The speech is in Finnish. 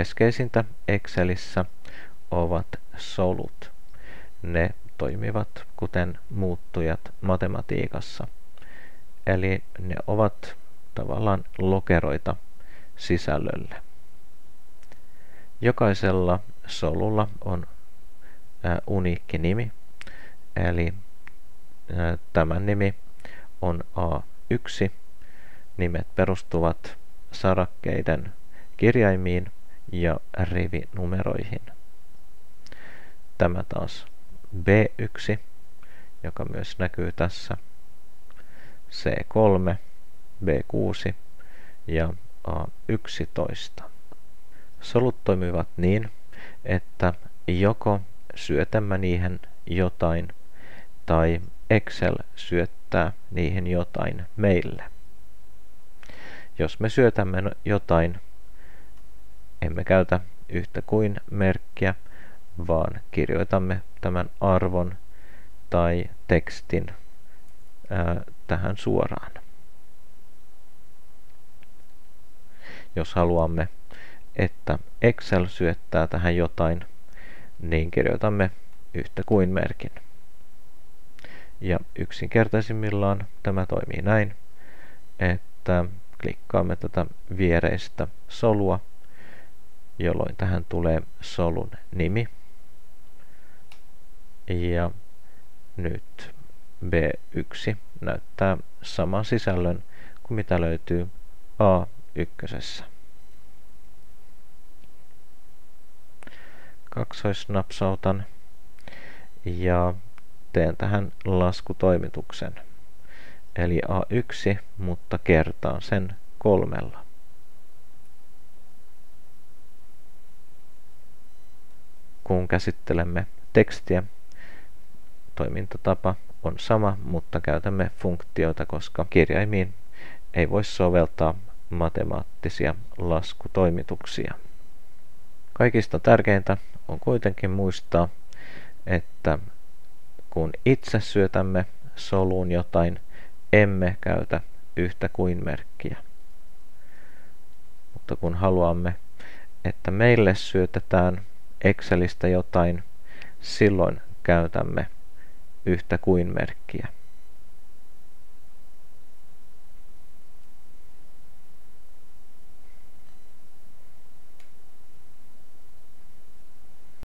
keskeisintä Excelissä ovat solut. Ne toimivat kuten muuttujat matematiikassa. Eli ne ovat tavallaan lokeroita sisällölle. Jokaisella solulla on uniikki nimi, eli tämän nimi on A1. Nimet perustuvat sarakkeiden kirjaimiin ja rivinumeroihin. Tämä taas B1, joka myös näkyy tässä, C3, B6 ja A11. Solut toimivat niin, että joko syötämme niihin jotain tai Excel syöttää niihin jotain meille. Jos me syötämme jotain, emme käytä yhtä kuin merkkiä, vaan kirjoitamme tämän arvon tai tekstin ää, tähän suoraan. Jos haluamme, että Excel syöttää tähän jotain, niin kirjoitamme yhtä kuin merkin. Ja yksinkertaisimmillaan tämä toimii näin, että klikkaamme tätä viereistä solua, jolloin tähän tulee solun nimi. Ja nyt B1 näyttää saman sisällön kuin mitä löytyy A1. Kaksoisnapsautan ja teen tähän laskutoimituksen. Eli A1, mutta kertaan sen kolmella. Kun käsittelemme tekstiä, toimintatapa on sama, mutta käytämme funktioita, koska kirjaimiin ei voi soveltaa matemaattisia laskutoimituksia. Kaikista tärkeintä on kuitenkin muistaa, että kun itse syötämme soluun jotain, emme käytä yhtä kuin merkkiä. Mutta kun haluamme, että meille syötetään Excelistä jotain, silloin käytämme yhtä kuin merkkiä.